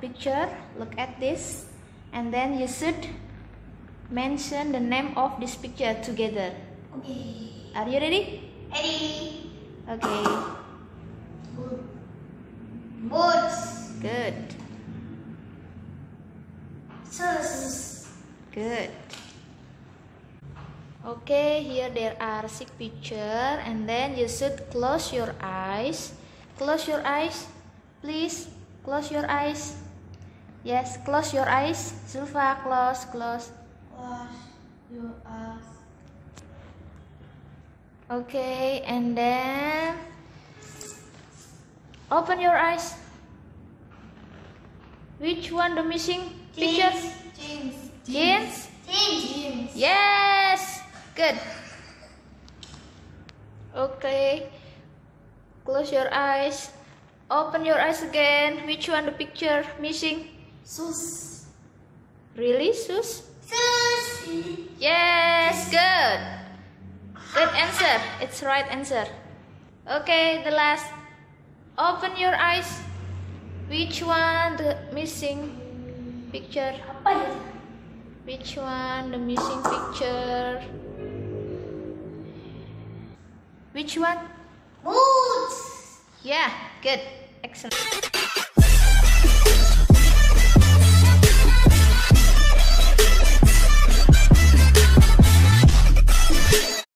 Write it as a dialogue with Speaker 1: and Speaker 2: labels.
Speaker 1: picture. Look at this. And then you should mention the name of this picture together.
Speaker 2: Okay.
Speaker 1: Are you ready?
Speaker 2: Ready.
Speaker 1: Okay,
Speaker 2: Boot. Boots.
Speaker 1: good.
Speaker 2: Shoes.
Speaker 1: Good. Okay, here there are six picture and then you should close your eyes. Close your eyes. Please close your eyes. Yes, close your eyes. Zulfa, close, close.
Speaker 2: Wash your ass.
Speaker 1: Okay, and then open your eyes. Which one the missing picture?
Speaker 2: Jeans.
Speaker 1: Jeans?
Speaker 2: Jeans.
Speaker 1: Yes! Good. Okay. Close your eyes. Open your eyes again. Which one the picture missing?
Speaker 2: Shoes.
Speaker 1: Really, Sus?
Speaker 2: Shoes.
Speaker 1: Yes, good. Good answer. It's right answer. Okay, the last. Open your eyes. Which one the missing picture?
Speaker 2: Apa ya?
Speaker 1: Which one the missing picture? Which one?
Speaker 2: Boots.
Speaker 1: Yeah, good. Excellent.